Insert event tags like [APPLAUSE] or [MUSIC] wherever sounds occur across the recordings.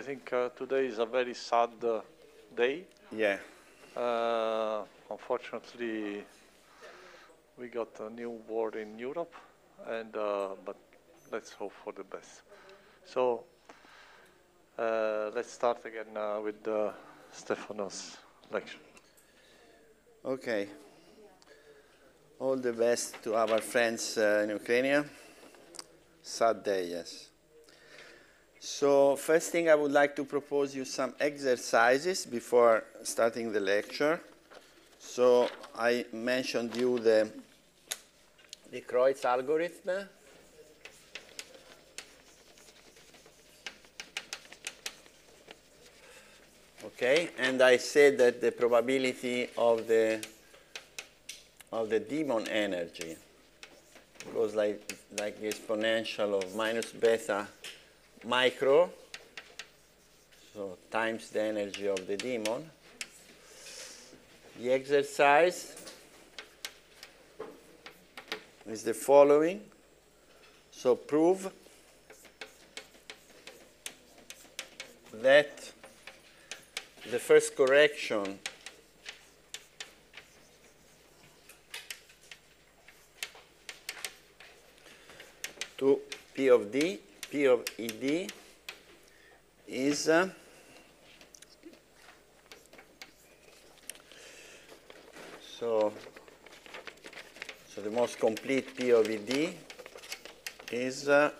I think uh, today is a very sad uh, day. Yeah. Uh, unfortunately, we got a new war in Europe, and uh, but let's hope for the best. So uh, let's start again uh, with uh, Stefano's lecture. Okay. All the best to our friends uh, in Ukraine. Sad day, yes. So first thing I would like to propose you some exercises before starting the lecture. So I mentioned you the, the Creutz algorithm. Okay, and I said that the probability of the of the demon energy goes like like the exponential of minus beta micro, so times the energy of the demon. The exercise is the following. So prove that the first correction to P of D, P of ED is so so the most complete P of ED is uh,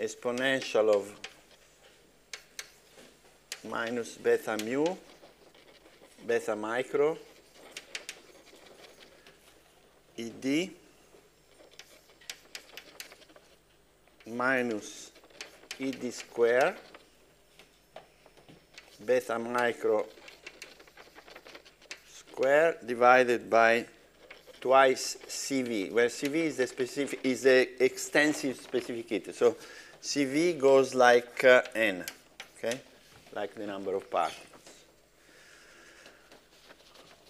exponential of minus beta mu, beta micro, ED minus ED square, beta micro square divided by twice CV, where CV is the specific is the extensive specificity. So CV goes like uh, n, okay, like the number of particles.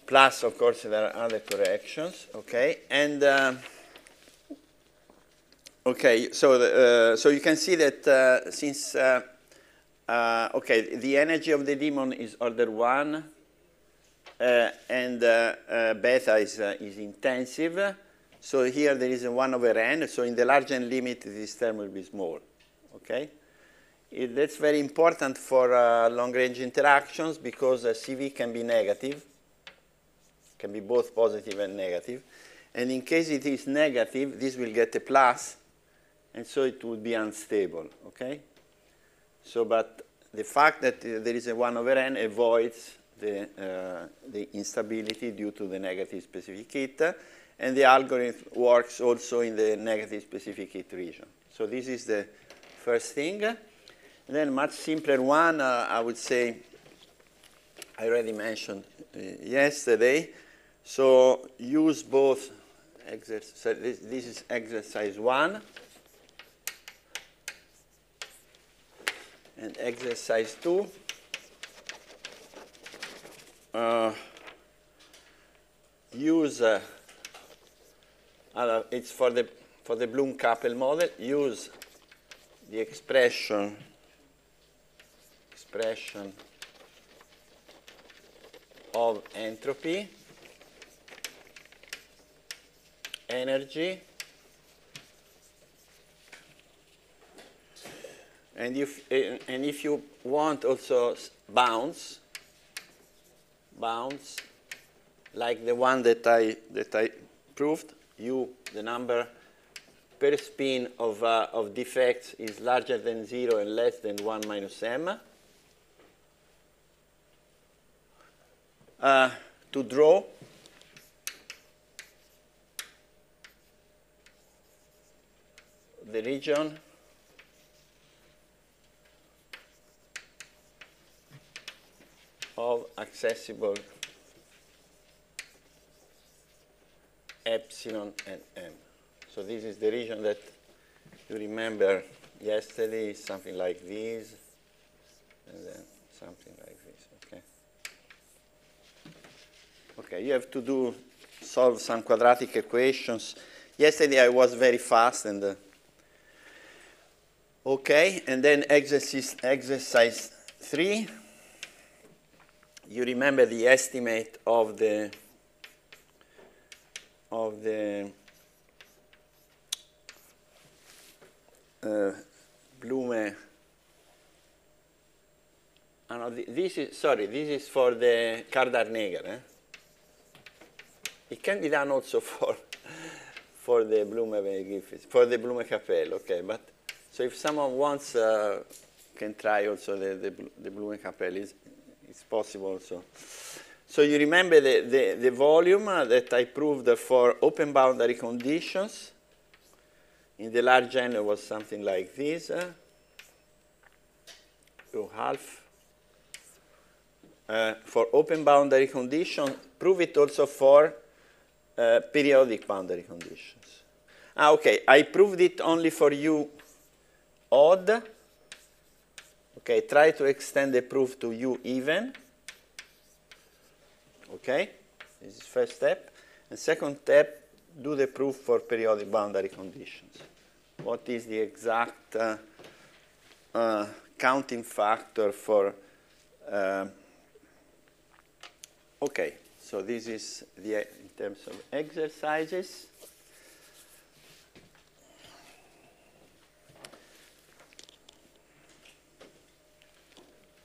Plus, of course, there are other corrections, okay, and. Uh, Okay, so the, uh, so you can see that uh, since uh, uh okay, the energy of the demon is order one, uh, and uh, beta is is intensive. So here there is a one over n. So in the large n limit, this term will be small. Okay, it, that's very important for long range interactions because CV can be negative, can be both positive and negative, and in case it is negative, this will get a plus and so it would be unstable, okay? So, but the fact that uh, there is a 1 over n avoids the, uh, the instability due to the negative specific heat, and the algorithm works also in the negative specific heat region. So this is the first thing. And then much simpler one, uh, I would say, I already mentioned uh, yesterday. So use both exercise, this, this is exercise one. And exercise 2. Uh, use uh, it's for the for the Blume-Capel model. Use the expression expression of entropy, energy, And if, and if you want also bounds, bounds, like the one that I, that I proved, u, the number per spin of, uh, of defects is larger than 0 and less than 1 minus m. Uh, to draw the region of accessible epsilon and m. So this is the region that you remember yesterday something like this, and then something like this, okay? Okay, you have to do, solve some quadratic equations. Yesterday I was very fast and uh, Okay, and then exercise, exercise three. You remember the estimate of the of the uh, Blume. Oh, no, this is sorry. This is for the Kardar-Nagel. Eh? It can be done also [LAUGHS] for for the Blume Griffiths, for the Blume Capel. Okay, but so if someone wants, uh, can try also the the, the Blume Capel. It's, it's possible also. So you remember the, the, the volume that I proved for open boundary conditions. In the large N it was something like this. Uh, half. Uh, for open boundary condition, prove it also for uh, periodic boundary conditions. Ah, okay, I proved it only for U odd. Okay, try to extend the proof to U even. Okay, this is first step. And second step, do the proof for periodic boundary conditions. What is the exact uh, uh, counting factor for, uh, okay, so this is the, in terms of exercises.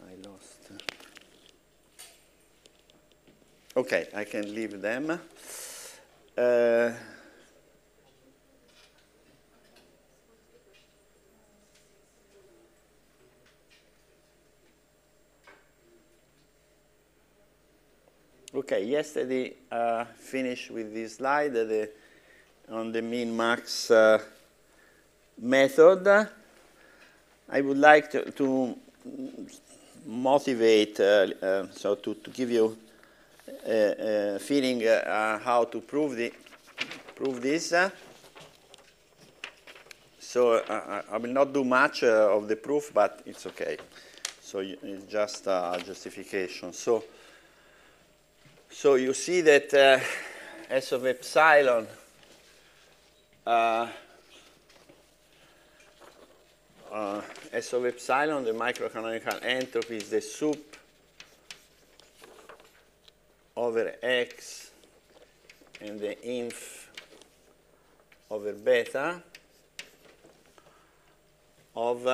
I lost. Okay, I can leave them. Uh, Okay, yesterday uh, finished with this slide the, on the min-max uh, method. I would like to, to motivate, uh, uh, so to, to, give you feeling uh, how to prove, the, prove this. So I will not do much of the proof, but it's okay. So it's just a justification. So so you see that uh, S of epsilon uh, uh, S of epsilon, the microcanonical entropy is the sup over x and the inf over beta of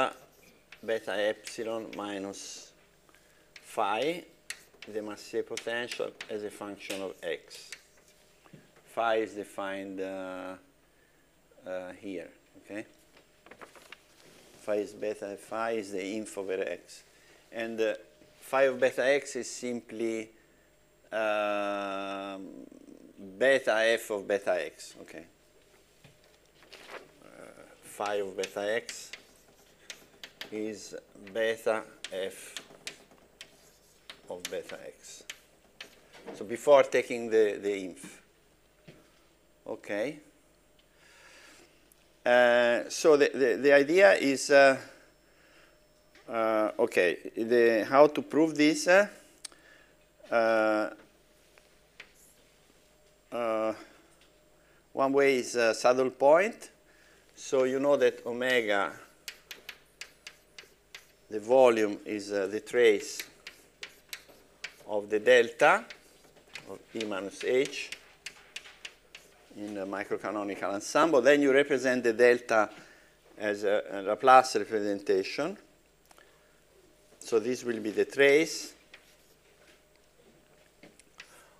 beta epsilon minus phi the Massieu potential as a function of x. Phi is defined uh, uh, here, okay? Phi is beta, phi is the inf over x. And uh, phi of beta x is simply um, beta f of beta x, okay? Uh, phi of beta x is beta f of beta x. So before taking the, the inf. Okay. Uh, so the, the, the, idea is, uh, uh, okay, the, how to prove this. Uh, uh, one way is saddle point. So you know that omega, the volume is uh, the trace of the delta of E minus H in the microcanonical ensemble. Then you represent the delta as a, a Laplace representation. So this will be the trace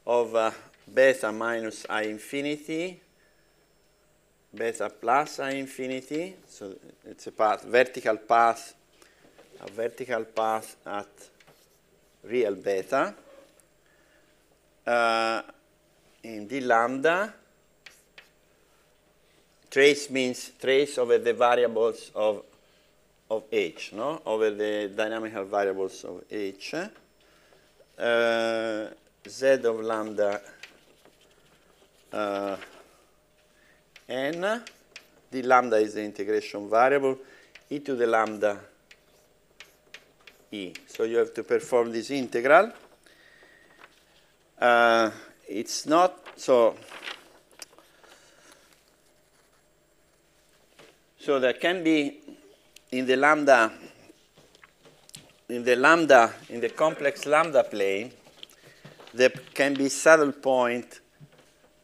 of uh, beta minus I infinity, beta plus I infinity. So it's a path, vertical path, a vertical path at real beta uh, in d lambda. Trace means trace over the variables of, of h, no? over the dynamical variables of h. Uh, z of lambda uh, n. d lambda is the integration variable. e to the lambda E. So you have to perform this integral. Uh, it's not so. So there can be in the lambda, in the lambda, in the complex lambda plane, there can be saddle point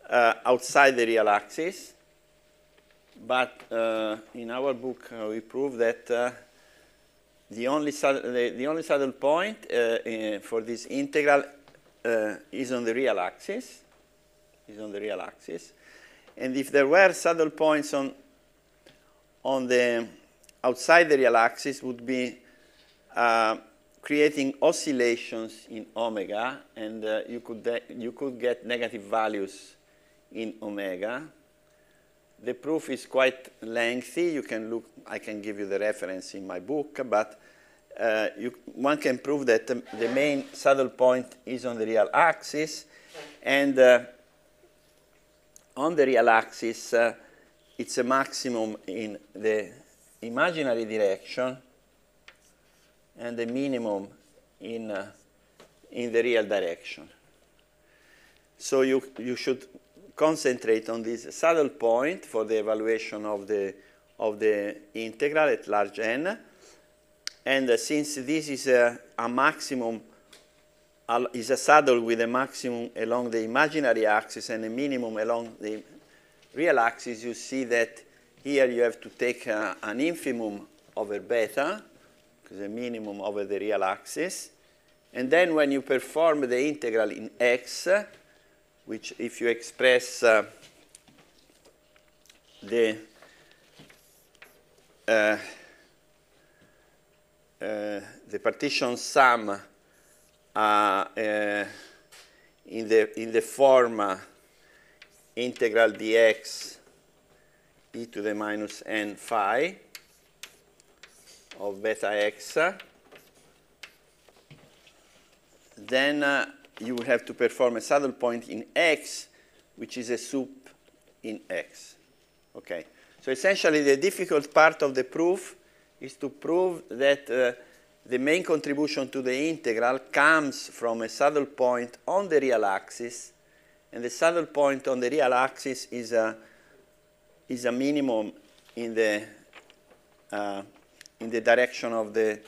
uh, outside the real axis. But uh, in our book, uh, we prove that uh, the only, the, the, only saddle point uh, for this integral uh, is on the real axis. Is on the real axis. And if there were saddle points on, on the outside the real axis would be creating oscillations in omega, and uh, you, could you could get negative values in omega. The proof is quite lengthy. You can look, I can give you the reference in my book, but uh, you, one can prove that the, the, main saddle point is on the real axis, and uh, on the real axis, uh, it's a maximum in the imaginary direction and the minimum in, uh, in the real direction. So you, you should concentrate on this saddle point for the evaluation of the, of the integral at large n. And uh, since this is a, a maximum, is a saddle with a maximum along the imaginary axis and a minimum along the real axis, you see that here you have to take uh, an infimum over beta, a minimum over the real axis. And then when you perform the integral in x, which if you express uh, the uh, uh, the partition sum uh, uh, in the in the form integral dx e to the minus n phi of beta x, then uh, you will have to perform a saddle point in x, which is a sup in x. Okay. So essentially, the difficult part of the proof is to prove that uh, the main contribution to the integral comes from a saddle point on the real axis, and the saddle point on the real axis is a is a minimum in the uh, in the direction of the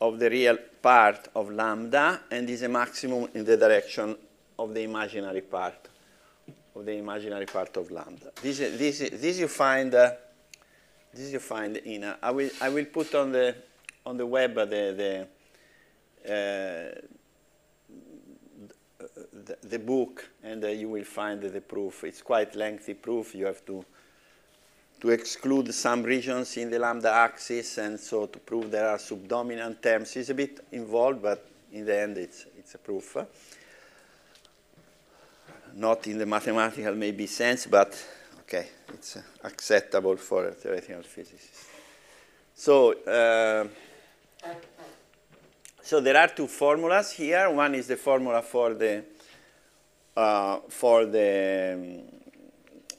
of the real part of lambda and is a maximum in the direction of the imaginary part of the imaginary part of lambda. This this this you find uh, this you find in a, I will I will put on the on the web the the uh, the, the, book and uh, you will find the proof. It's quite lengthy proof. You have to to exclude some regions in the lambda axis and so to prove there are subdominant terms is a bit involved, but in the end it's, it's a proof. Not in the mathematical maybe sense, but okay, it's acceptable for theoretical physicists. So, uh, so there are two formulas here. One is the formula for the uh, for the um,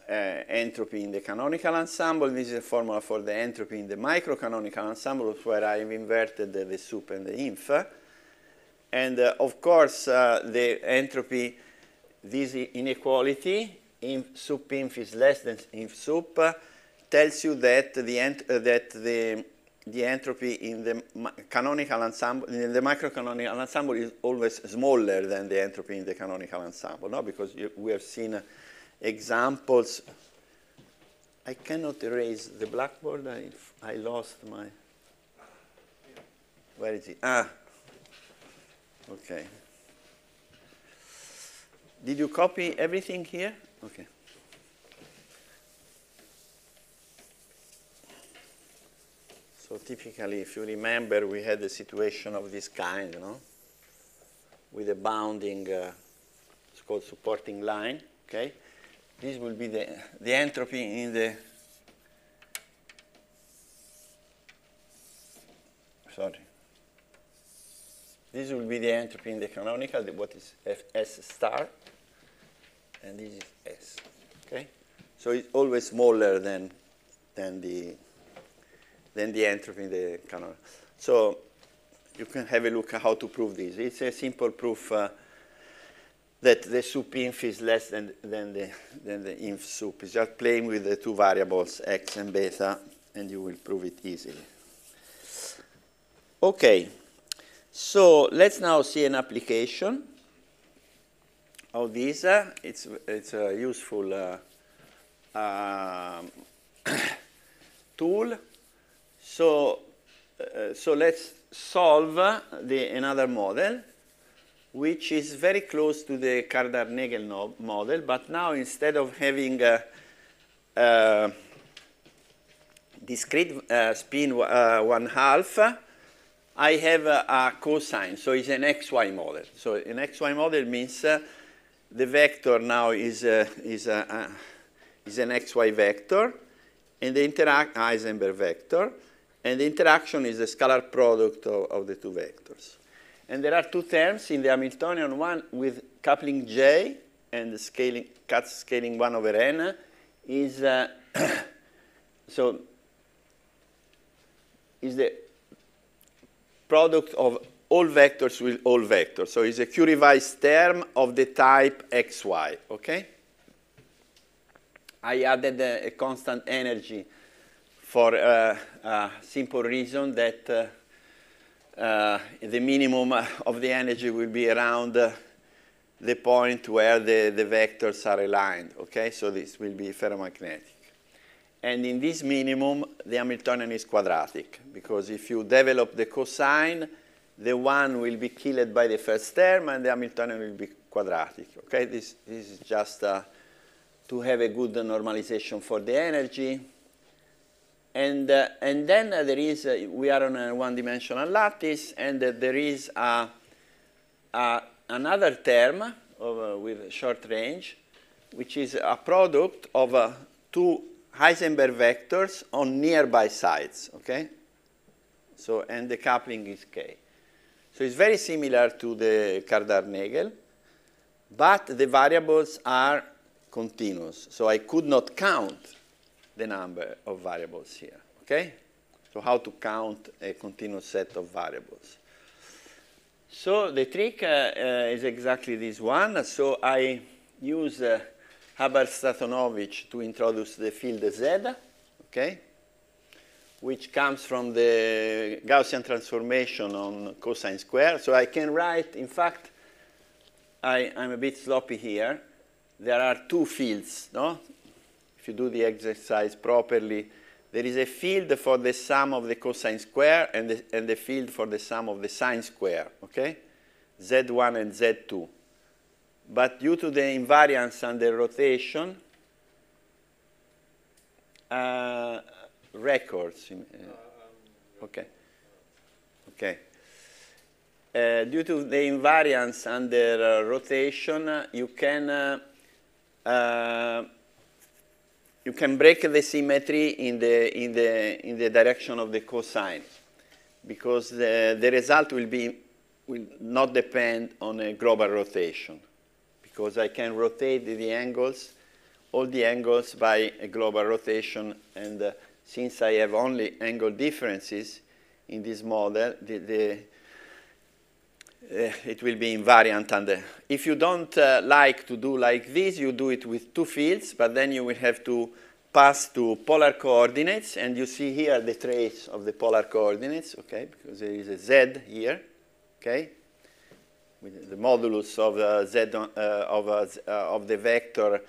uh, entropy in the canonical ensemble. This is a formula for the entropy in the microcanonical ensemble where I've inverted the, the sup and the inf. And uh, of course, uh, the entropy, this inequality, inf, sup inf is less than inf sup, tells you that the, uh, that the, the entropy in the canonical ensemble, in the microcanonical ensemble is always smaller than the entropy in the canonical ensemble, no? because you, we have seen examples. I cannot erase the blackboard. I, I lost my. Where is it? Ah. Okay. Did you copy everything here? Okay. So typically, if you remember, we had a situation of this kind, you know, with a bounding, uh, it's called supporting line, okay? This will be the, the entropy in the sorry. This will be the entropy in the canonical what is F S star and this is S okay? So it's always smaller than than the than the entropy in the canonical. So you can have a look at how to prove this. It's a simple proof uh, that the sup inf is less than, than, the, than the inf sup. It's just playing with the two variables, x and beta, and you will prove it easily. Okay, so let's now see an application of this. Uh, it's, it's a useful uh, um, [COUGHS] tool. So, uh, so let's solve the, another model, which is very close to the Kardar-Nagel no model, but now instead of having uh, uh, discrete uh, spin uh, one half, I have a, a, cosine, so it's an xy model. So an xy model means uh, the vector now is, is, is an xy vector, and the interact Heisenberg vector, and the interaction is the scalar product of, of, the two vectors. And there are two terms in the Hamiltonian, one with coupling J and the scaling, cut scaling 1 over n is, uh, [COUGHS] so, is the product of all vectors with all vectors. So it's a Curie-Weiss term of the type xy, okay? I added a, a constant energy for uh, a simple reason that uh, uh, the minimum of the energy will be around uh, the point where the, the vectors are aligned, okay? So this will be ferromagnetic. And in this minimum, the Hamiltonian is quadratic, because if you develop the cosine, the one will be killed by the first term, and the Hamiltonian will be quadratic, okay? This, this is just uh, to have a good normalization for the energy. And, uh, and then uh, there is, uh, we are on a one-dimensional lattice, and there is a, a, another term of, with short range, which is a product of two Heisenberg vectors on nearby sides, okay? So, and the coupling is K. So it's very similar to the Kardar-Nagel, but the variables are continuous. So I could not count the number of variables here, okay? So how to count a continuous set of variables. So the trick uh, uh, is exactly this one. So I use uh, Hubbard-Stratonovich to introduce the field Z, okay? Which comes from the Gaussian transformation on cosine square. So I can write, in fact, I, I'm a bit sloppy here there are two fields, no? You do the exercise properly, there is a field for the sum of the cosine square and the, and the field for the sum of the sine square, okay? Z1 and Z2. But due to the invariance under rotation, uh, records, uh, okay, okay. Uh, due to the invariance under uh, rotation, you can uh, uh, you can break the symmetry in the, in the, in the direction of the cosine because the, the result will, be, will not depend on a global rotation because I can rotate the angles, all the angles by a global rotation and uh, since I have only angle differences in this model, the, the it will be invariant. And uh, if you don't uh, like to do like this, you do it with two fields, but then you will have to pass to polar coordinates. And you see here the trace of the polar coordinates, okay, because there is a z here, okay, with the modulus of uh, z uh, of, uh, of the vector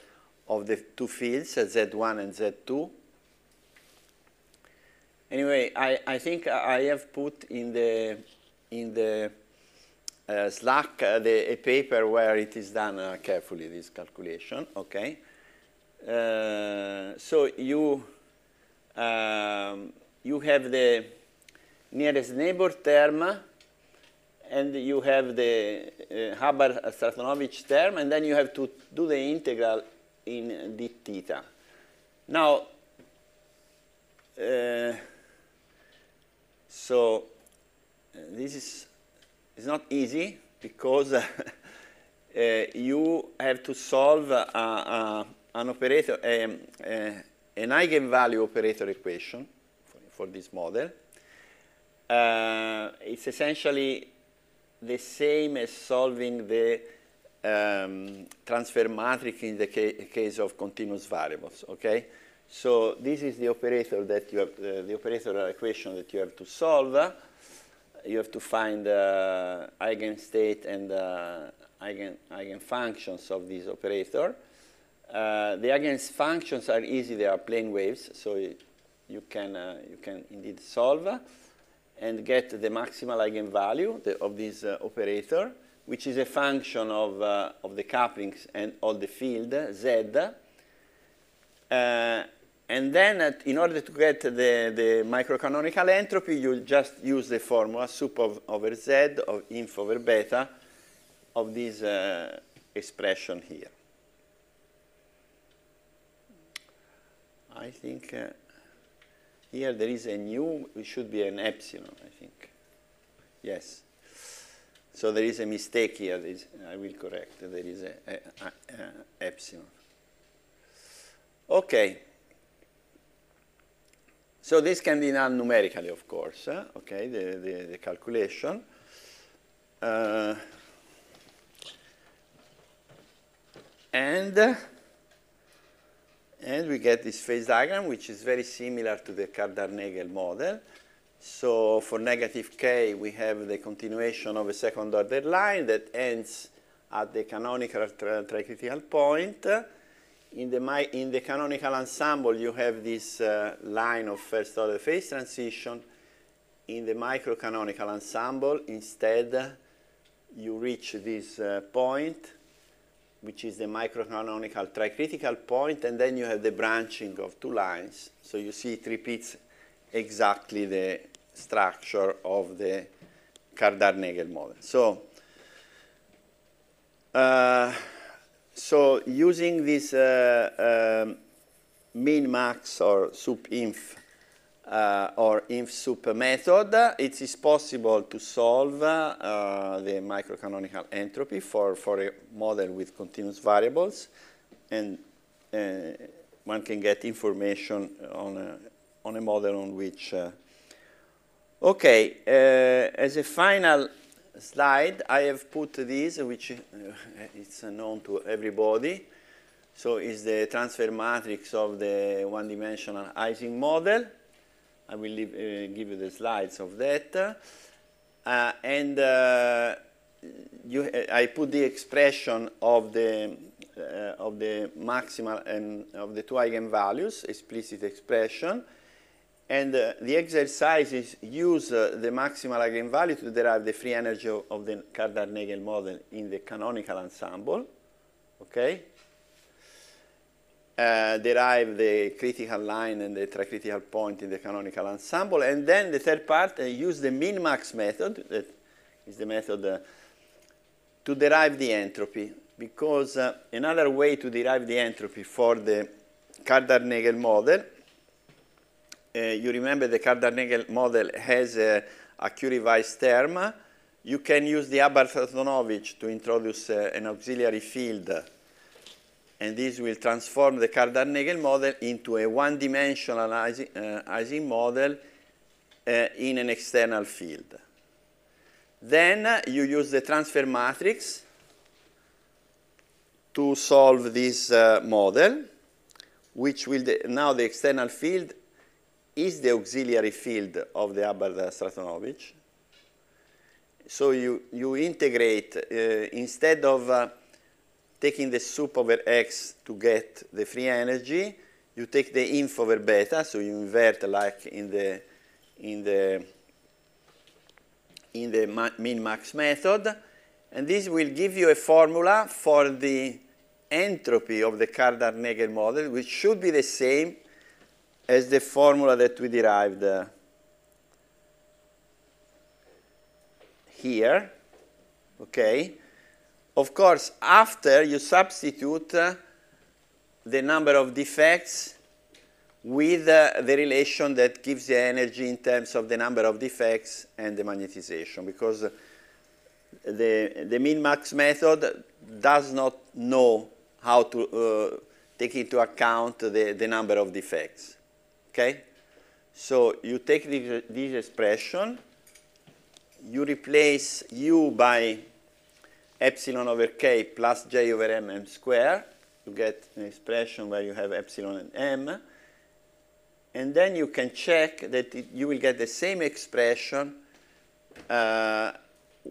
of the two fields, z1 and z2. Anyway, I, I think I have put in the in the uh, Slack uh, the, a paper where it is done uh, carefully, this calculation, okay? Uh, so you, um, you have the nearest neighbor term, and you have the uh, Hubbard-Stratonovich term, and then you have to do the integral in d theta. Now, uh, so this is it's not easy because [LAUGHS] uh, you have to solve an operator, a, an eigenvalue operator equation for, for this model. Uh, it's essentially the same as solving the um, transfer matrix in the ca case of continuous variables, okay? So this is the operator that you have, uh, the operator equation that you have to solve you have to find uh, eigenstate and uh, eigen, eigenfunctions of this operator. Uh, the eigenfunctions are easy, they are plane waves, so you, can, uh, you can indeed solve and get the maximal eigenvalue the, of this uh, operator, which is a function of, uh, of the couplings and all the field, Z. And then uh, in order to get the, the microcanonical entropy, you just use the formula sup of, over Z of inf over beta of this uh, expression here. I think uh, here there is a new, it should be an epsilon, I think. Yes. So there is a mistake here. I will correct. There is a, a, a, a epsilon. Okay. So this can be done numerically, of course. Eh? Okay, the, the, the calculation. Uh, and and we get this phase diagram, which is very similar to the Kardar-Nagel model. So for negative k, we have the continuation of a second order line that ends at the canonical tri tricritical point. In the, in the canonical ensemble, you have this uh, line of first order phase transition. In the microcanonical ensemble, instead, you reach this uh, point which is the microcanonical tricritical point, and then you have the branching of two lines. So you see it repeats exactly the structure of the Kardar-Nagel model. So, uh, so using this uh, um, min-max or sup-inf uh, or inf-sup method, it is possible to solve uh, the microcanonical entropy for, for a model with continuous variables, and uh, one can get information on a, on a model on which. Uh, okay, uh, as a final slide, I have put this, which uh, is known to everybody. So it's the transfer matrix of the one-dimensional Ising model. I will leave, uh, give you the slides of that. Uh, and uh, you, I put the expression of the, uh, of the maximal and of the two eigenvalues, explicit expression. And uh, the exercise is use uh, the maximal eigenvalue to derive the free energy of, of the Kardar-Nagel model in the canonical ensemble. Okay? uh, derive the critical line and the tricritical point in the canonical ensemble. And then the third part, uh, use the min-max method, that is the method uh, to derive the entropy. Because uh, another way to derive the entropy for the Kardar-Nagel model, you remember the Kardar-Nagel model has a, a term. You can use the Hubbard-Stratonovich to introduce uh, an auxiliary field and this will transform the Kardar-Nagel model into a one-dimensional Ising, uh, model uh, in an external field. Then uh, you use the transfer matrix to solve this model, which will now the external field is the auxiliary field of the Hubbard-Stratonovich. So you, you integrate, uh, instead of uh, taking the sup over x to get the free energy, you take the inf over beta, so you invert like in the in the in the min-max method, and this will give you a formula for the entropy of the Kardar-Nagel model, which should be the same as the formula that we derived uh, here, okay? Of course, after you substitute uh, the number of defects with uh, the relation that gives the energy in terms of the number of defects and the magnetization, because the, the min-max method does not know how to uh, take into account the, the number of defects. Okay? So you take this, this expression, you replace u by epsilon over k plus j over m m square. You get an expression where you have epsilon and m. And then you can check that it, you will get the same expression uh,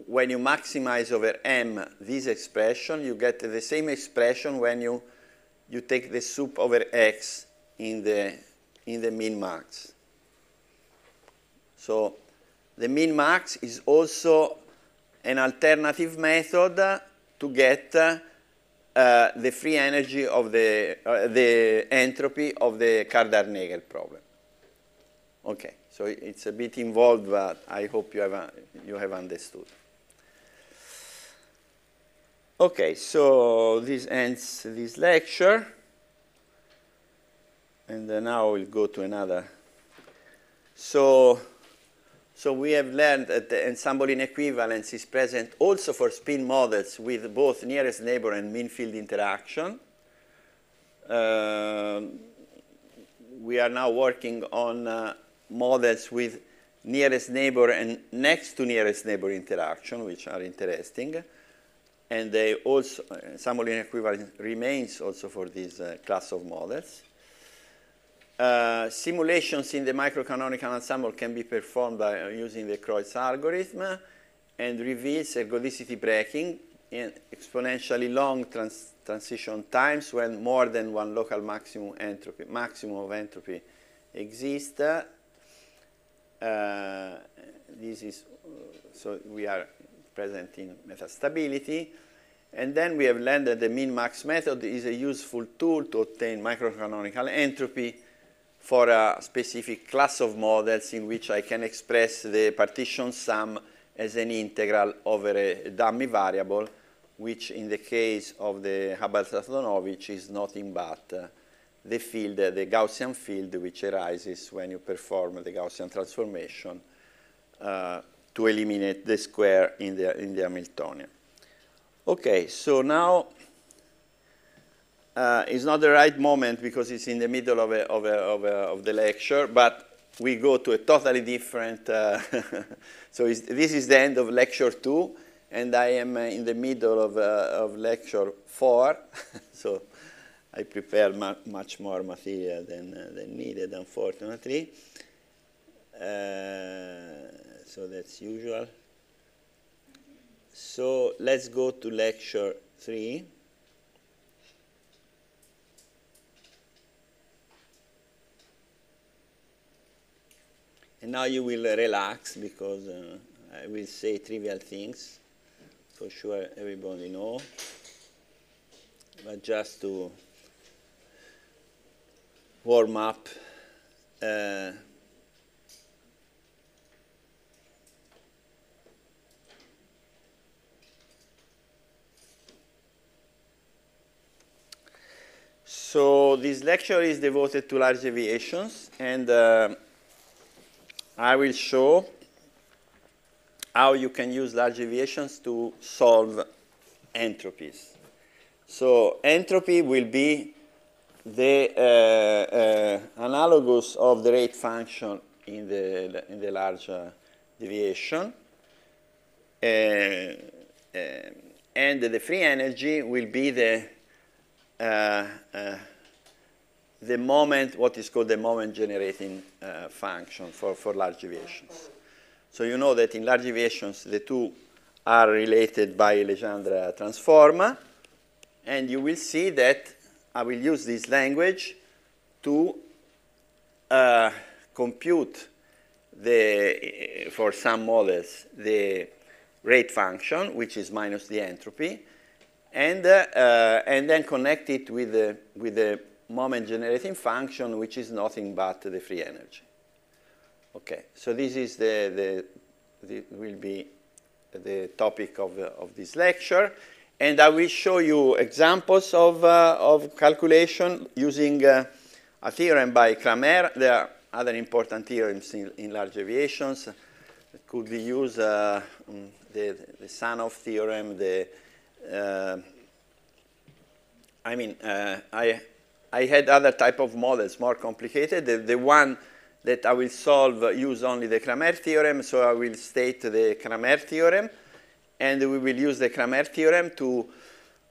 when you maximize over m this expression, you get the same expression when you, you take the sup over x in the, in the min-max. So the min-max is also an alternative method to get uh, the free energy of the, uh, the entropy of the Kardar-Nagel problem. Okay, so it's a bit involved, but I hope you have, you have understood. Okay, so this ends this lecture. And now we'll go to another. So, so we have learned that the ensemble inequivalence is present also for spin models with both nearest neighbor and mean field interaction. Uh, we are now working on uh, models with nearest neighbor and next to nearest neighbor interaction, which are interesting and they also, ensemble inequivalence remains also for this uh, class of models. Uh, simulations in the microcanonical ensemble can be performed by uh, using the Creutz algorithm and reveals ergodicity breaking in exponentially long trans transition times when more than one local maximum entropy, maximum of entropy exists. Uh, this is, so we are present in metastability. And then we have learned that the min-max method is a useful tool to obtain microcanonical entropy for a specific class of models in which I can express the partition sum as an integral over a dummy variable, which in the case of the Hubbard-Stratonovich is nothing but the field, the Gaussian field, which arises when you perform the Gaussian transformation uh, to eliminate the square in the, in the Hamiltonian. Okay, so now uh, it's not the right moment because it's in the middle of, a, of, a, of, a, of the lecture, but we go to a totally different, uh, [LAUGHS] so this is the end of lecture two, and I am uh, in the middle of, uh, of lecture four, [LAUGHS] so I prepared mu much more material than, uh, than needed, unfortunately. So that's usual. So let's go to lecture three. Now you will relax because uh, I will say trivial things. For sure everybody know. But just to warm up uh, So this lecture is devoted to large deviations, and uh, I will show how you can use large deviations to solve entropies. So entropy will be the uh, uh, analogous of the rate function in the, in the large uh, deviation. Uh, uh, and the free energy will be the uh, the moment, what is called the moment generating uh, function for, for large deviations. So you know that in large deviations, the two are related by Legendre transform, and you will see that I will use this language to uh, compute the, for some models the rate function, which is minus the entropy, and, uh, uh, and then connect it with the, with the moment generating function, which is nothing but the free energy. Okay, so this is the, the, the will be the topic of, uh, of this lecture. And I will show you examples of, uh, of calculation using uh, a theorem by Cramer. There are other important theorems in, in large deviations that could be used, uh, mm, the, the Sanov theorem, the uh, I mean, uh, I, I had other type of models, more complicated. The, the one that I will solve use only the Cramer theorem, so I will state the Cramer theorem, and we will use the Cramer theorem to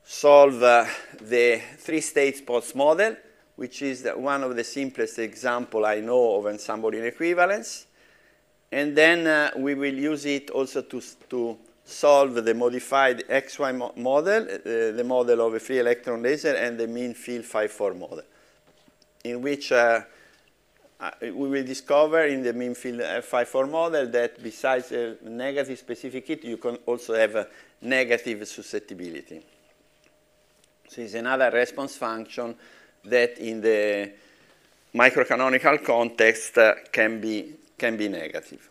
solve uh, the three-state Potts model, which is one of the simplest example I know of ensemble inequivalence. and then uh, we will use it also to, to solve the modified XY mo model, uh, the model of a free electron laser and the mean field phi-4 model, in which uh, uh, we will discover in the mean field phi-4 model that besides a negative specific heat, you can also have a negative susceptibility. So it's another response function that in the microcanonical context uh, can, be, can be negative.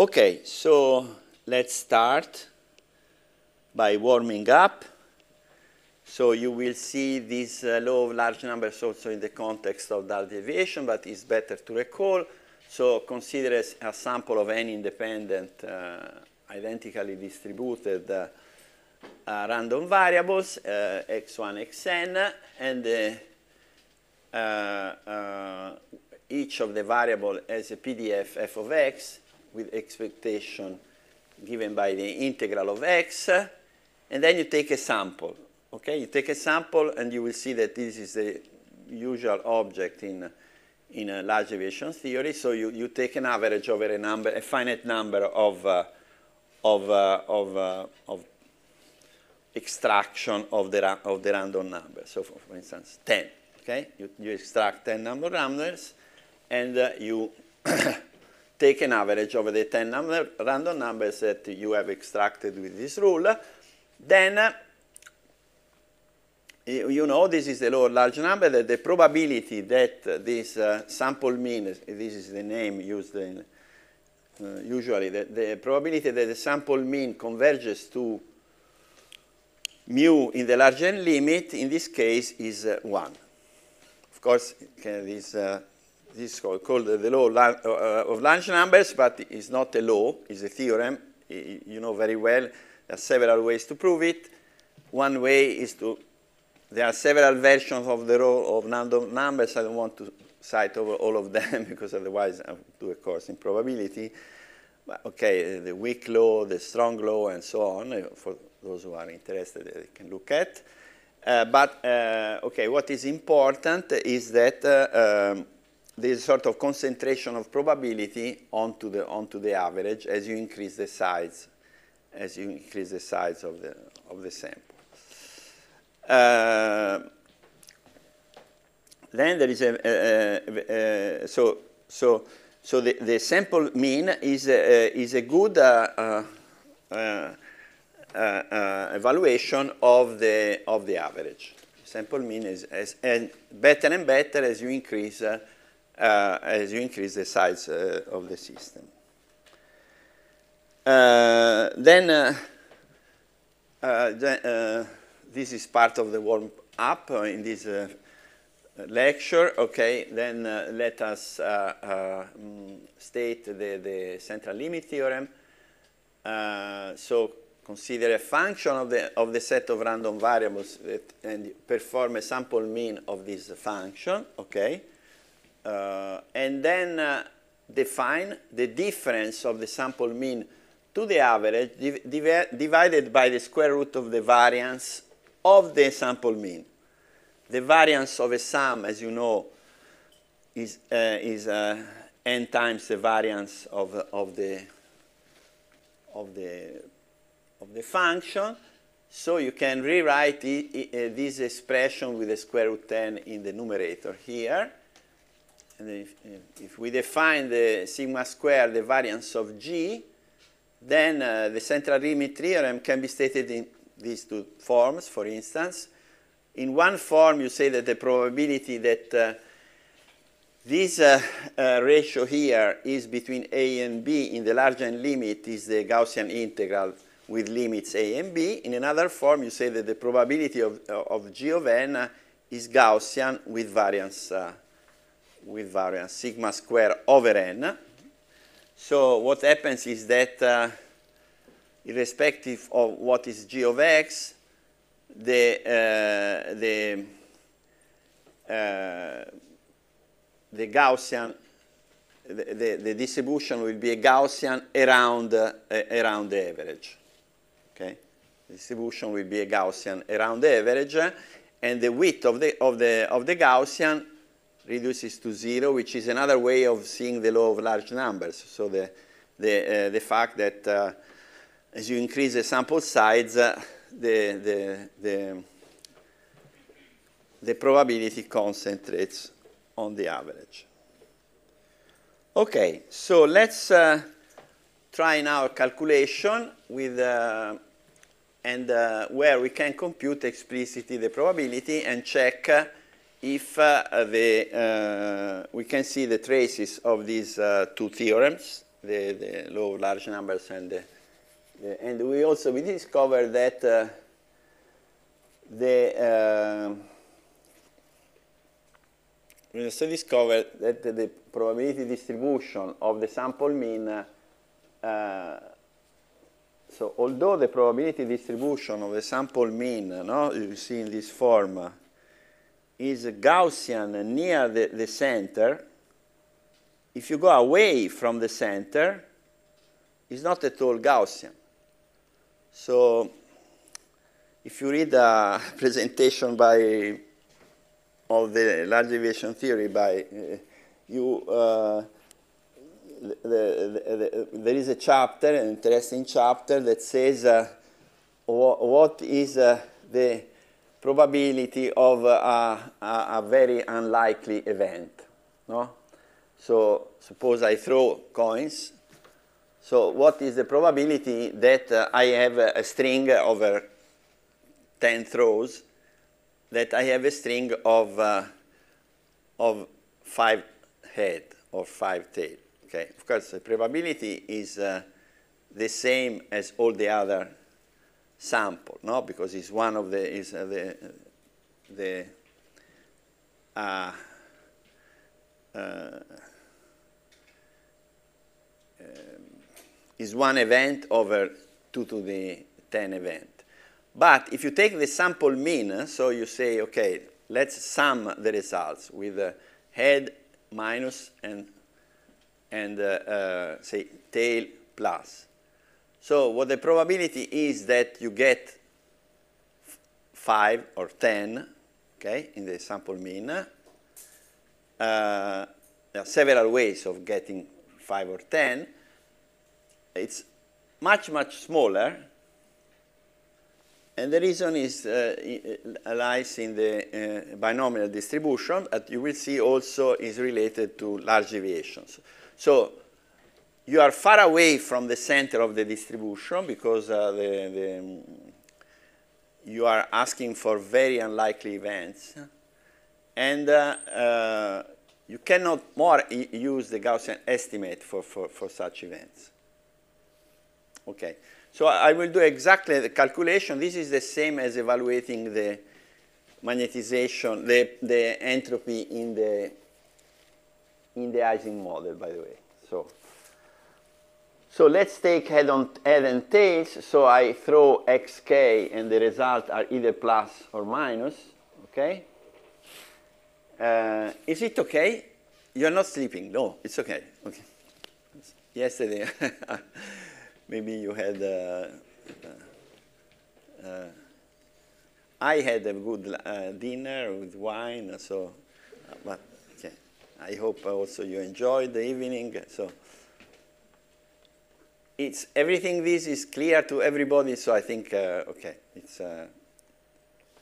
Okay, so let's start by warming up. So you will see this uh, law of large numbers also in the context of large deviation, but it's better to recall. So consider as a sample of any independent, uh, identically distributed uh, uh, random variables, uh, x1, xn, and uh, uh, each of the variable has a PDF f of x with expectation given by the integral of x, and then you take a sample. Okay, you take a sample and you will see that this is the usual object in, in a large deviation theory. So you, you take an average over a number, a finite number of, uh, of, uh, of, uh, of extraction of the, of the random number. So for, for instance, 10, okay? You, you extract 10 number randomness and uh, you [COUGHS] [COUGHS] take an average over the 10 number, random numbers that you have extracted with this rule. Then, uh, you know, this is the law of large number, that the probability that uh, this uh, sample mean, this is the name used in, uh, usually, the, the probability that the sample mean converges to mu in the large n limit, in this case, is uh, 1. Of course, this, uh, this is called, the law uh, of large numbers, but it's not a law, it's a theorem. You know very well there are several ways to prove it. One way is to, there are several versions of the law of random numbers. I don't want to cite over all of them [LAUGHS] because otherwise I would do a course in probability. But okay, the weak law, the strong law, and so on. For those who are interested, they can look at. Uh, but, uh, okay, what is important is that uh, um, there is sort of concentration of probability onto the, onto the average as you increase the size, as you increase the size of the, of the sample. Uh, then there is a, so, so, so the, the sample mean is a, is a good uh, uh, uh, evaluation of the, of the average. Sample mean is, is and better and better as you increase, uh, as you increase the size uh, of the system. Uh, then, uh, then this is part of the warm up in this lecture. Okay, then uh, let us uh, uh, mm, state the, the central limit theorem. so consider a function of the, of the set of random variables that, and perform a sample mean of this function, okay? Uh, and then uh, define the difference of the sample mean to the average div div divided by the square root of the variance of the sample mean. The variance of a sum, as you know, is, uh, is uh, n times the variance of, of, the, of the of the function. So you can rewrite the, uh, this expression with the square root 10 in the numerator here. If, if we define the sigma square, the variance of G, then uh, the central limit theorem can be stated in these two forms, for instance. In one form, you say that the probability that uh, this uh, uh, ratio here is between A and B in the large n limit is the Gaussian integral with limits a and b. In another form, you say that the probability of, of g of n is Gaussian with variance, uh, with variance sigma square over n. So what happens is that uh, irrespective of what is g of x, the, uh, the, uh, the Gaussian, the, the, the, distribution will be a Gaussian around, uh, around the average. Okay? The distribution will be a Gaussian around the average, and the width of the, of the, of the Gaussian reduces to zero, which is another way of seeing the law of large numbers. So the, the, uh, the fact that uh, as you increase the sample size, uh, the, the, the, the probability concentrates on the average. Okay, so let's uh, try now a calculation with uh, and uh, where we can compute explicitly the probability and check if uh, the, uh, we can see the traces of these uh, two theorems, the, the, law of large numbers and the, the, and we also we discovered that uh, the we also discovered that the probability distribution of the sample mean so although the probability distribution of the sample mean, no, you see in this form, is Gaussian near the, the center, if you go away from the center, it's not at all Gaussian. So if you read a [LAUGHS] presentation by of the large deviation theory by uh, you uh, the, the, the, there is a chapter, an interesting chapter that says uh, wh what is uh, the probability of a, a, a, very unlikely event. No? So suppose I throw coins. So what is the probability that uh, I have a string over 10 throws, that I have a string of, uh, of five head or five tail? Okay, of course, the probability is uh, the same as all the other sample, no? Because it's one of the is uh, the the uh, uh, is one event over two to the 10 event. But if you take the sample mean, so you say, okay, let's sum the results with uh, head minus and and uh, uh, say tail plus. So what the probability is that you get 5 or 10, okay, in the sample mean. Uh, there are several ways of getting 5 or 10. It's much, much smaller. And the reason is uh, lies in the uh, binomial distribution, but you will see also is related to large deviations. So you are far away from the center of the distribution because uh, the, the, you are asking for very unlikely events. And uh, uh, you cannot more use the Gaussian estimate for, for, for such events. Okay, so I will do exactly the calculation. This is the same as evaluating the magnetization, the, the entropy in the in the Ising model, by the way. So, so let's take head, on, head and tails. So I throw xk, and the result are either plus or minus. Okay. Uh, is it okay? You're not sleeping. No, it's okay. Okay. Yesterday, [LAUGHS] maybe you had. Uh, uh, uh, I had a good uh, dinner with wine, so, but I hope also you enjoyed the evening. So it's everything. This is clear to everybody. So I think uh, okay, it's uh,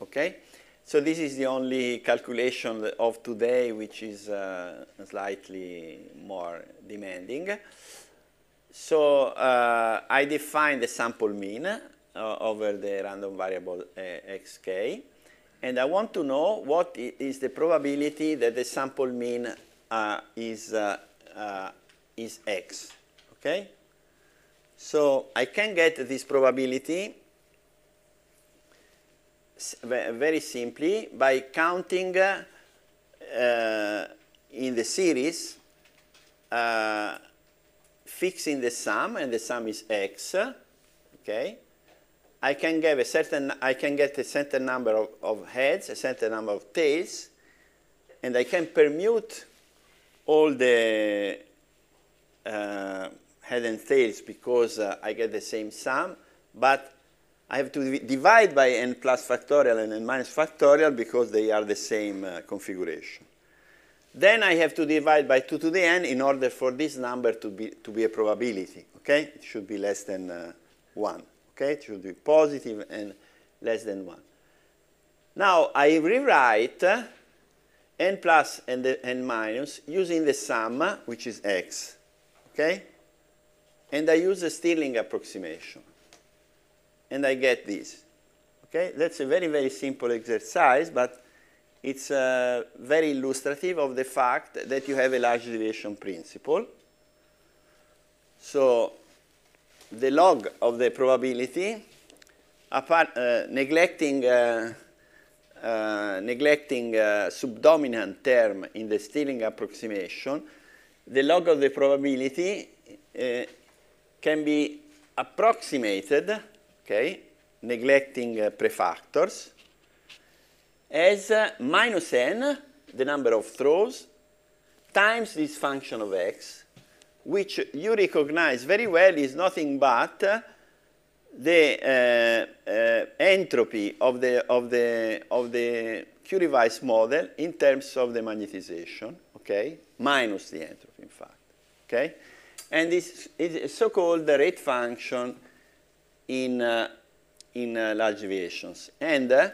okay. So this is the only calculation of today, which is uh, slightly more demanding. So uh, I define the sample mean uh, over the random variable uh, xk. And I want to know what is the probability that the sample mean is, is x. Okay? So I can get this probability very simply by counting uh, in the series, uh, fixing the sum, and the sum is x. Okay, I can get a certain I can get a certain number of, of heads, a certain number of tails, and I can permute all the uh, head and tails because uh, I get the same sum, but I have to divide by n plus factorial and n minus factorial because they are the same uh, configuration. then I have to divide by 2 to the n in order for this number to be, to be a probability, okay? It should be less than uh, 1, okay? It should be positive and less than 1. Now I rewrite uh, n plus and the n minus using the sum, which is x, okay? And I use the Stirling approximation. And I get this. Okay, that's a very, very simple exercise, but it's uh, very illustrative of the fact that you have a large deviation principle. So the log of the probability, apart, uh, neglecting, uh, uh neglecting uh, subdominant term in the Stirling approximation, the log of the probability uh, can be approximated, okay, neglecting uh, prefactors, as uh, minus n, the number of throws, times this function of x, which you recognize very well is nothing but uh, the uh, uh, entropy of the, of the, of the Curie-Weiss model in terms of the magnetization, okay, minus the entropy, in fact, okay? And this is so-called the rate function in, uh, in uh, large deviations. And uh,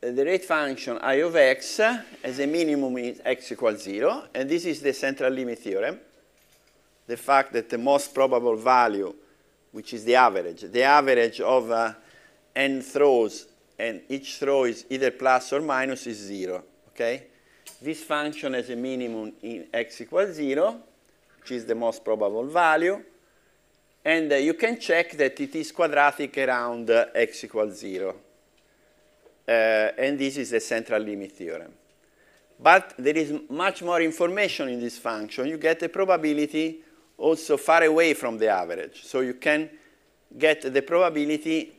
the rate function I of x as a minimum is x equals 0, and this is the central limit theorem. The fact that the most probable value, which is the average, the average of uh, n throws, and each throw is either plus or minus, is 0. Okay? This function has a minimum in x equals 0, which is the most probable value. And uh, you can check that it is quadratic around uh, x equals 0. Uh, and this is the central limit theorem. But there is much more information in this function. You get a probability also far away from the average. So you can get the probability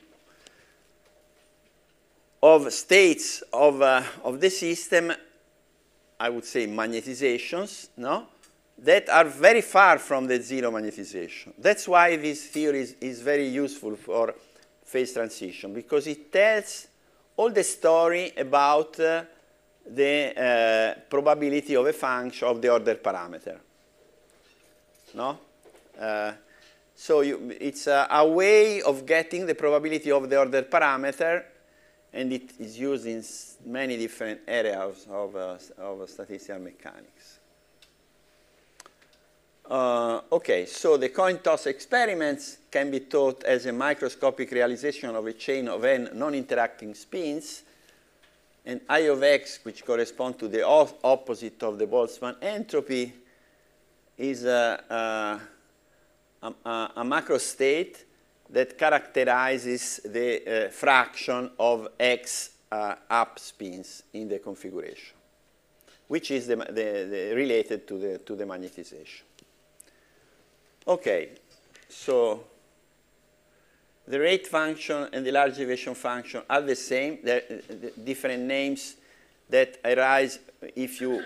of states of, uh, of the system, I would say magnetizations, no? That are very far from the zero magnetization. That's why this theory is, is very useful for phase transition, because it tells all the story about uh, the uh, probability of a function of the order parameter. No? Uh, so you, it's a, a, way of getting the probability of the order parameter, and it is used in many different areas of, uh, of statistical mechanics. Uh, okay, so the coin toss experiments can be thought as a microscopic realization of a chain of n non-interacting spins, and I of x, which correspond to the opposite of the Boltzmann entropy, is a, a, a, a macro state that characterizes the uh, fraction of x uh, up spins in the configuration, which is the, the, the related to the, to the magnetization. Okay, so the rate function and the large deviation function are the same. They're uh, different names that arise if you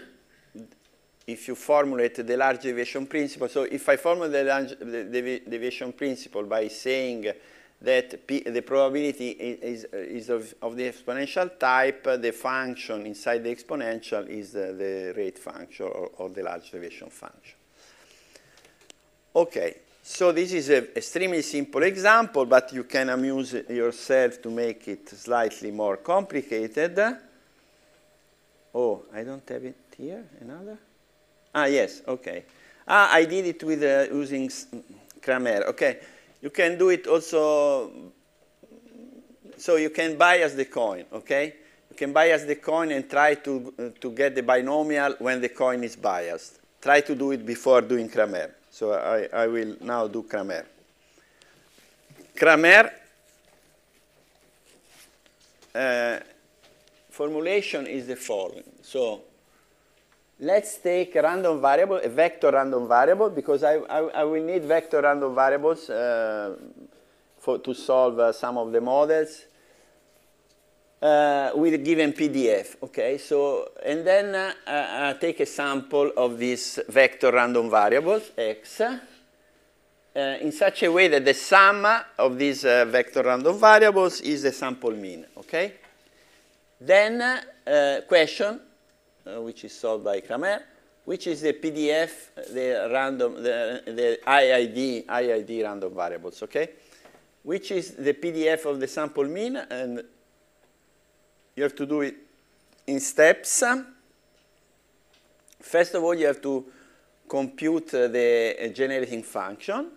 if you formulate the large deviation principle. So if I formulate the large the deviation principle by saying that P, the probability is, is of, of, the exponential type, the function inside the exponential is the, the rate function or, or the large deviation function. Okay, so this is an extremely simple example, but you can amuse yourself to make it slightly more complicated. Oh, I don't have it here, another? Ah, yes, okay. Ah, I did it with uh, using Cramer. Okay, you can do it also, so you can bias the coin, okay? You can bias the coin and try to, uh, to get the binomial when the coin is biased. Try to do it before doing Cramer. So I, I will now do Cramer. Cramer uh, formulation is the following. So let's take a random variable, a vector random variable, because I, I, I will need vector random variables uh, for, to solve uh, some of the models uh, with a given PDF, okay? So, and then uh, take a sample of this vector random variables, x, uh, in such a way that the sum of these uh, vector random variables is the sample mean, okay? Then, uh, question, which is solved by Cramer, which is the PDF, the random, the, the IID, IID random variables, okay? Which is the PDF of the sample mean, and you have to do it in steps. First of all, you have to compute the generating function,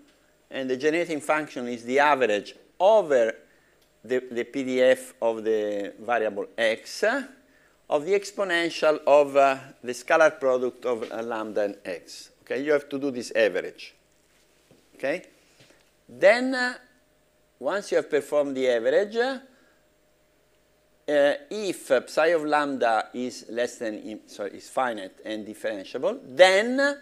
and the generating function is the average over the, the PDF of the variable x of the exponential of uh, the scalar product of uh, lambda and x. Okay, you have to do this average. Okay, then uh, once you have performed the average, uh, if psi of lambda is less than sorry is finite and differentiable, then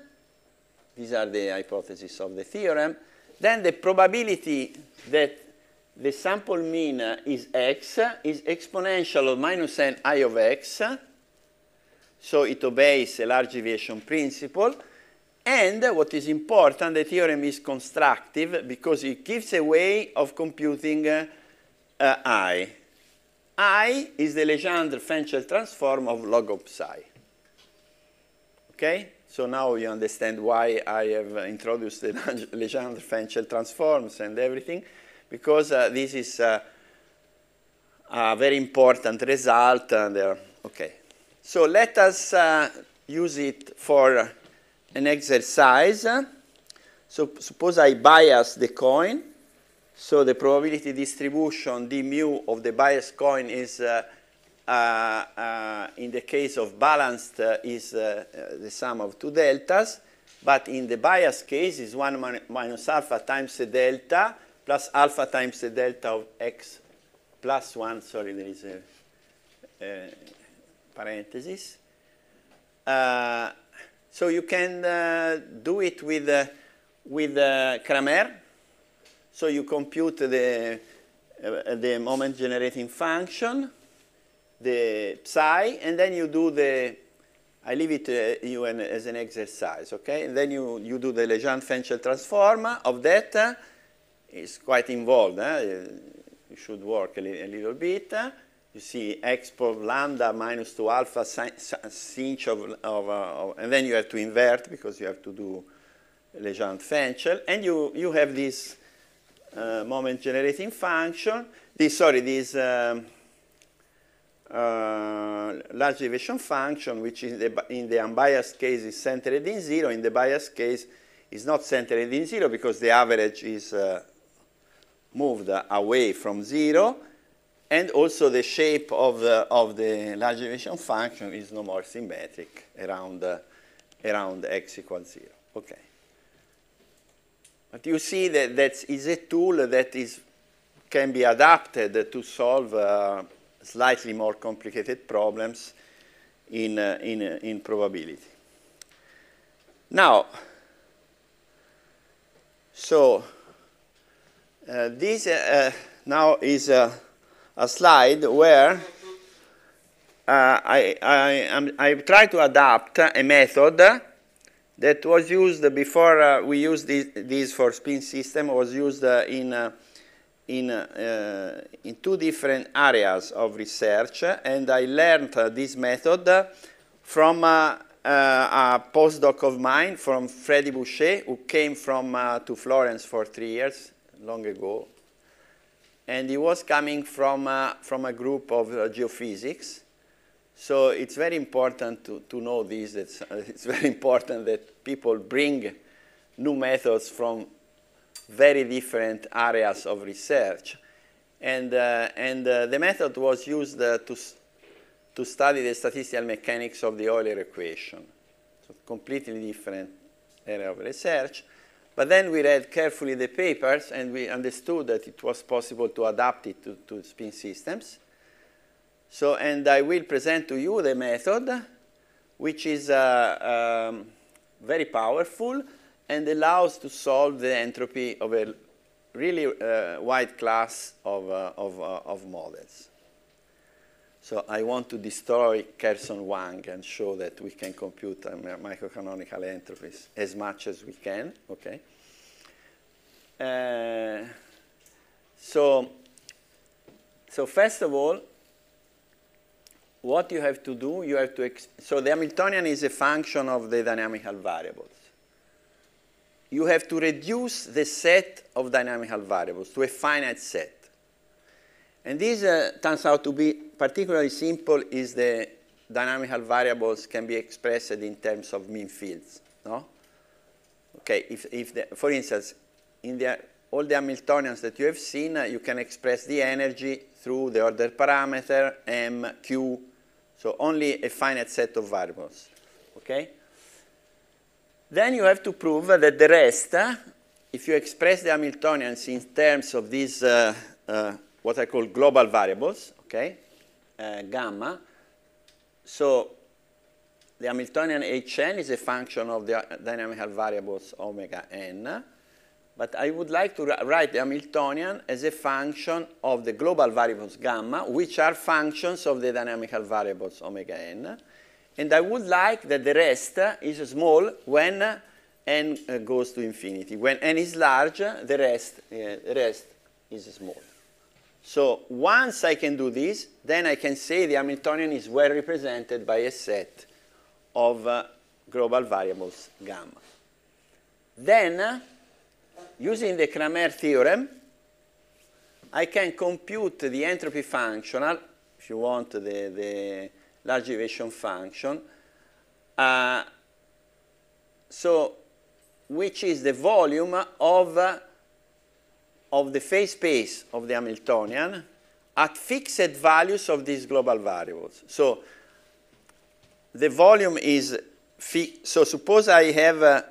these are the hypotheses of the theorem. Then the probability that the sample mean is x, is exponential of minus n i of x, so it obeys a large deviation principle. And what is important, the theorem is constructive because it gives a way of computing uh, uh, i. i is the Legendre-Fenchel transform of log of psi. Okay? So now you understand why I have introduced the [LAUGHS] Legendre-Fenchel transforms and everything because uh, this is uh, a very important result. And, uh, okay. So let us uh, use it for an exercise. So suppose I bias the coin. So the probability distribution d mu of the biased coin is, uh, uh, in the case of balanced, is the sum of two deltas. But in the biased case, is 1 minus alpha times the delta plus alpha times the delta of x plus 1, sorry, there is a, parenthesis. Uh, so you can uh, do it with, uh, with uh, Cramer. So you compute the, uh, the moment generating function, the psi, and then you do the, I leave it uh, you an, as an exercise, okay? And then you, you do the Legendre-Fenchel transform of that, is quite involved. Eh? You should work a, li a little bit. You see expo lambda minus 2 alpha sinh of, of, uh, of, and then you have to invert because you have to do Legendre-Fenchel. And you, you have this uh, moment generating function, this, sorry, this um, uh, large deviation function, which in the, in the unbiased case is centered in zero. In the biased case, is not centered in zero because the average is uh, moved away from zero, and also the shape of the, of the large deviation function is no more symmetric around, uh, around x equals zero. Okay. But you see that that is a tool that is, can be adapted to solve uh, slightly more complicated problems in, uh, in, uh, in probability. Now, so uh, this uh, now is a, a slide where uh, I, I, I try to adapt a method that was used before uh, we used this, for spin system was used uh, in, uh, in, in two different areas of research and I learned this method from a postdoc of mine from Freddy Bouchet who came from to Florence for three years long ago. And he was coming from, uh, from a group of uh, geophysics. So it's very important to, to know this. It's, [LAUGHS] it's very important that people bring new methods from very different areas of research. And, uh, and uh, the method was used uh, to, to study the statistical mechanics of the Euler equation. So completely different area of research. But then we read carefully the papers and we understood that it was possible to adapt it to, to spin systems. So, and I will present to you the method, which is uh, um, very powerful and allows to solve the entropy of a really uh, wide class of, uh, of, uh, of models. So I want to destroy Kerson Huang and show that we can compute microcanonical entropies as much as we can, okay? Uh, so, so first of all, what you have to do, you have to, so the Hamiltonian is a function of the dynamical variables. You have to reduce the set of dynamical variables to a finite set. And this uh, turns out to be particularly simple is the dynamical variables can be expressed in terms of mean fields, no? Okay, if, if the, for instance, in the, all the Hamiltonians that you have seen, uh, you can express the energy through the order parameter m, q, so only a finite set of variables, okay? Then you have to prove that the rest, if you express the Hamiltonians in terms of these, uh, uh what I call global variables, okay, uh, gamma, so the Hamiltonian Hn is a function of the dynamical variables omega n, but I would like to write the Hamiltonian as a function of the global variables gamma, which are functions of the dynamical variables omega n. And I would like that the rest is small when n goes to infinity. When n is large, the rest, uh, rest is small. So once I can do this, then I can say the Hamiltonian is well represented by a set of uh, global variables gamma. Then, uh, using the Cramer theorem, I can compute the entropy functional, if you want, the, the large deviation function, uh, so which is the volume of uh, of the phase space of the Hamiltonian at fixed values of these global variables. So the volume is. So suppose I have, uh,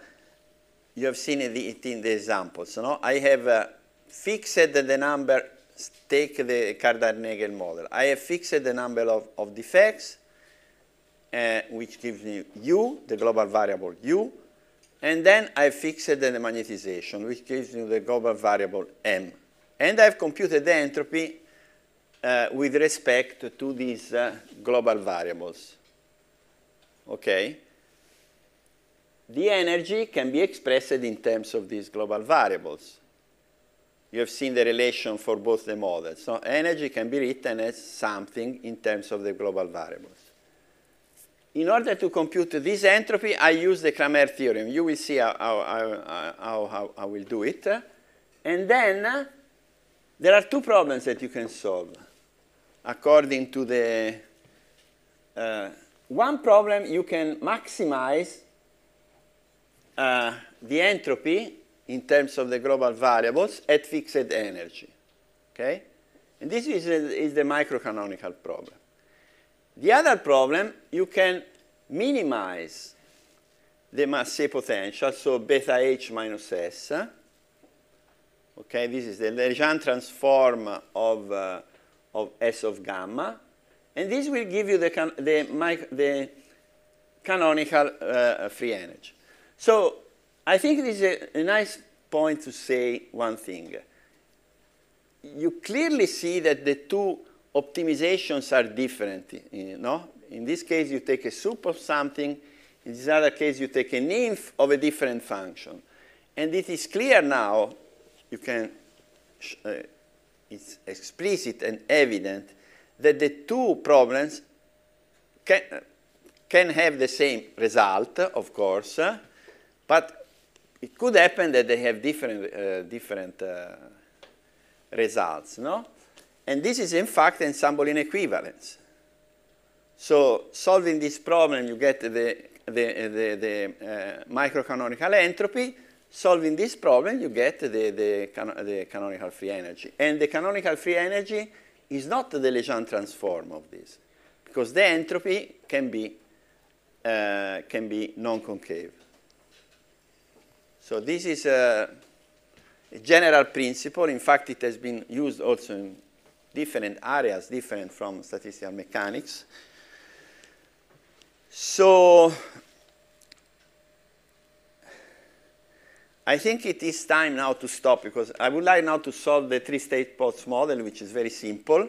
you have seen it in the examples, no? I have uh, fixed the number, take the Kardashev model. I have fixed the number of, of defects, uh, which gives me u, the global variable u, and then I fixed the magnetization, which gives you the global variable m. And I've computed the entropy uh, with respect to these uh, global variables. Okay? The energy can be expressed in terms of these global variables. You have seen the relation for both the models. So energy can be written as something in terms of the global variables. In order to compute this entropy, I use the Cramer theorem. You will see how, how, how, how I will do it. And then there are two problems that you can solve according to the uh, one problem you can maximize uh, the entropy in terms of the global variables at fixed energy. Okay? And this is, a, is the microcanonical problem. The other problem, you can minimize the Massieu potential, so beta H minus S. Okay, this is the Legendre transform of, uh, of S of gamma. And this will give you the, the, the canonical uh, free energy. So I think this is a, a nice point to say one thing. You clearly see that the two optimizations are different. You know? In this case, you take a sup of something. In this other case, you take an inf of a different function. And it is clear now, you can, uh, it's explicit and evident that the two problems can, can have the same result, of course, but it could happen that they have different, uh, different uh, results, no? And this is, in fact, ensemble inequivalence. So solving this problem, you get the, the, the, the uh, microcanonical entropy. Solving this problem, you get the, the, the canonical free energy. And the canonical free energy is not the Legendre transform of this, because the entropy can be, uh, can be non-concave. So this is a, a general principle. In fact, it has been used also in different areas, different from statistical mechanics. So I think it is time now to stop because I would like now to solve the three-state Potts model, which is very simple,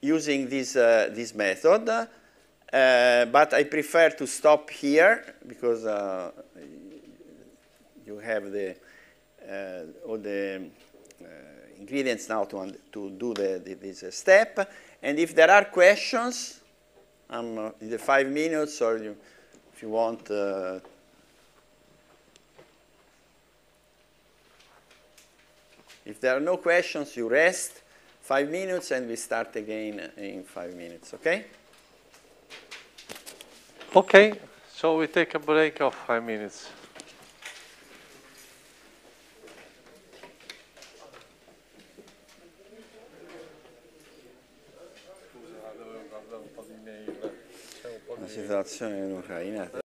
using this, uh, this method. Uh, but I prefer to stop here because uh, you have the, uh, all the uh, ingredients now to, to do the, the, this step. And if there are questions, I'm uh, in the five minutes, or you, if you want. If there are no questions, you rest five minutes, and we start again in five minutes. Okay? Okay, so we take a break of five minutes. Situazione in Ucraina